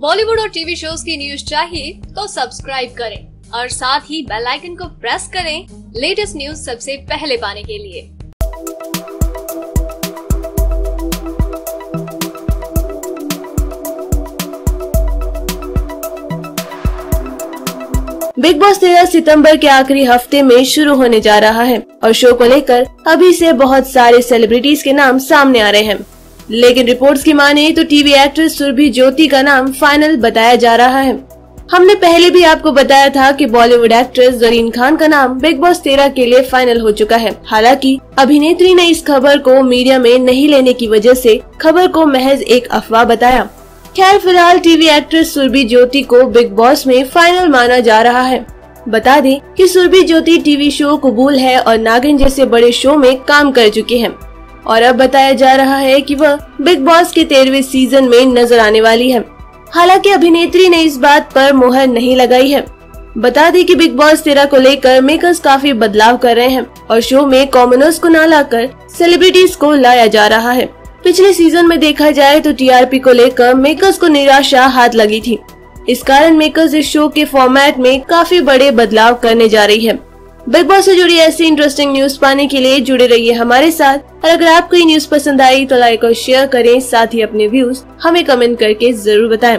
बॉलीवुड और TV shows की news चाहिए तो सब्सक्राइब करें और साथ ही बेल आइकन को प्रेस करें लेटेस्ट न्यूज़ सबसे पहले पाने के लिए। बिग बॉस तेरह सितंबर के आखिरी हफ़्ते में शुरू होने जा रहा है और शो को लेकर अभी से बहुत सारे सेलिब्रिटीज के नाम सामने आ रहे हैं। लेकिन रिपोर्ट्स की माने तो टीवी एक्ट्रेस सुरभि ज्योति का नाम फाइनल बताया जा रहा है। हमने पहले भी आपको बताया था कि बॉलीवुड एक्ट्रेस जरीन खान का नाम बिग बॉस तेरह के लिए फाइनल हो चुका है। हालाँकि, अभिनेत्री ने इस खबर को मीडिया में नहीं लेने की वजह से खबर को महज एक अफवाह बताया। खैर, फ़िलहाल टीवी एक्ट्रेस सुरभि ज्योति को बिग बॉस में फाइनल माना जा रहा है। बता दें कि सुरभि ज्योति टीवी शो कबूल है और नागिन जैसे बड़े शो में काम कर चुकी हैं। और अब बताया जा रहा है कि वह बिग बॉस के तेरहवे सीज़न में नज़र आने वाली है। हालाँकि अभिनेत्री ने इस बात पर मोहर नहीं लगाई है। बता दें कि बिग बॉस तेरह को लेकर मेकर्स काफ़ी बदलाव कर रहे हैं और शो में कॉमनर्स को न लाकर सेलिब्रिटीज को लाया जा रहा है। पिछले सीज़न में देखा जाए तो टीआरपी को लेकर मेकर्स को निराशा हाथ लगी थी। इस कारण मेकर्स इस शो के फॉर्मेट में काफ़ी बड़े बदलाव करने जा रही है। बिग बॉस से जुड़ी ऐसी इंटरेस्टिंग न्यूज़ पाने के लिए जुड़े रहिए हमारे साथ। और अगर आपको ये न्यूज़ पसंद आई तो लाइक और शेयर करें, साथ ही अपने व्यूज़ हमें कमेंट करके ज़रूर बताएँ।